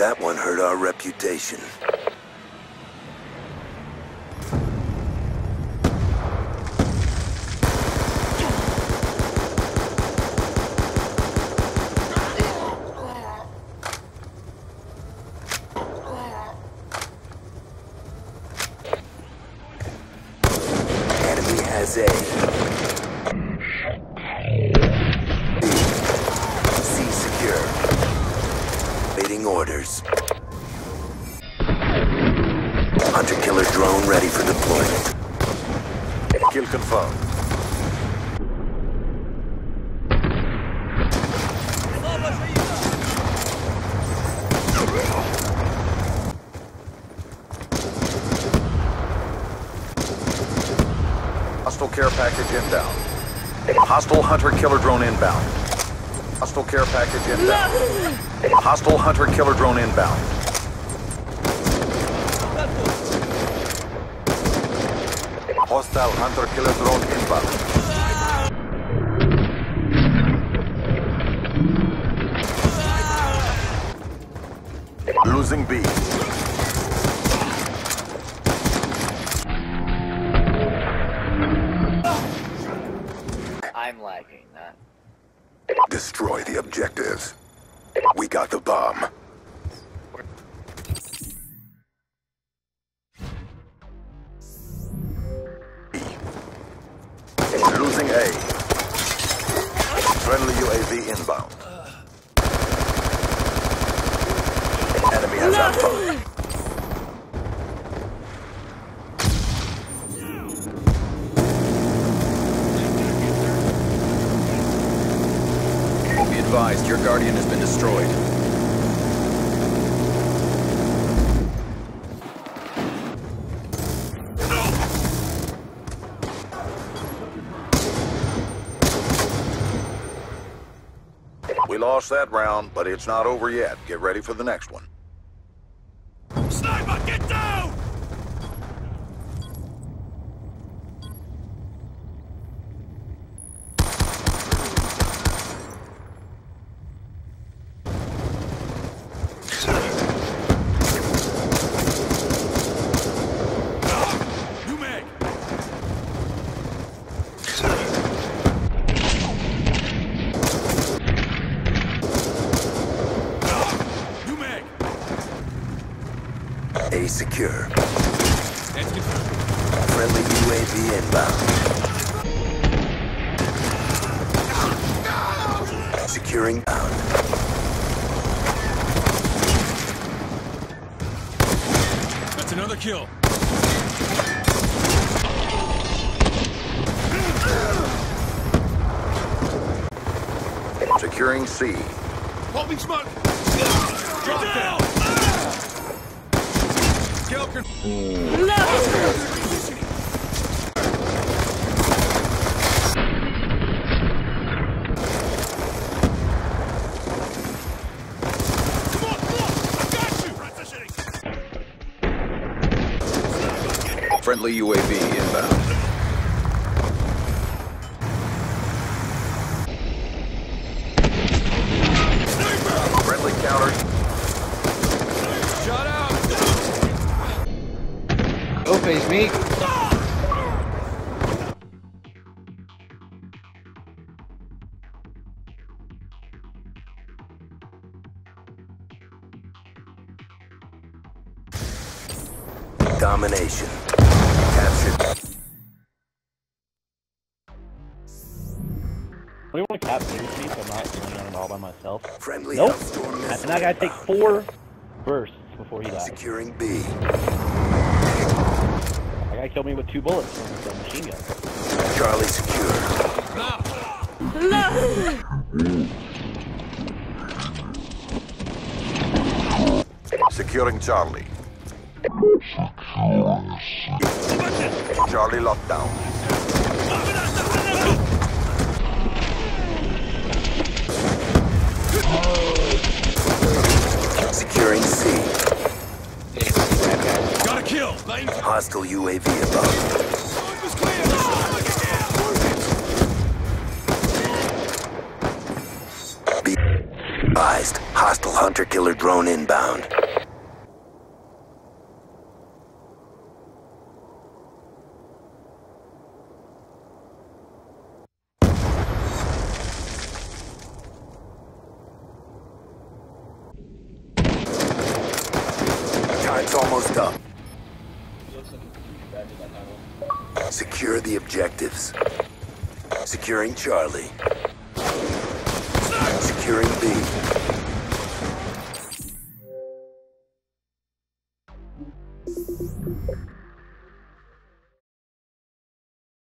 That one hurt our reputation. Enemy has A. orders. Hunter-killer drone ready for deployment. Kill confirmed. Hostile care package inbound. Hostile hunter-killer drone inbound. Hostile care package inbound. Hostile hunter-killer drone inbound. Hostile hunter-killer drone inbound. Losing B. I'm lagging that. Destroy the objectives. We got the bomb. Losing A. Friendly UAV inbound. Enemy has Alpha. Be advised, your Guardian has been destroyed. We lost that round, but it's not over yet. Get ready for the next one. Sniper, get down! A secure. That's confirmed. Friendly UAV inbound. Securing bound. That's another kill. Securing C. Popping smoke! Drop down! You! Transitioning! Friendly UAV inbound. Face me. Domination. Captured. We want to cap me, so I'm not running around all by myself. Friendly Nope. And I gotta take four bursts before he dies. Securing B. Guy killed me with two bullets from the machine gun. Charlie secure. No. Securing Charlie. Charlie lockdown. Securing C. Got Lane! Hostile UAV above. Sniper's clear! Sniper, get down! B. advised. Hostile hunter-killer drone inbound. Time's almost up. Secure the objectives. Securing Charlie. Securing B.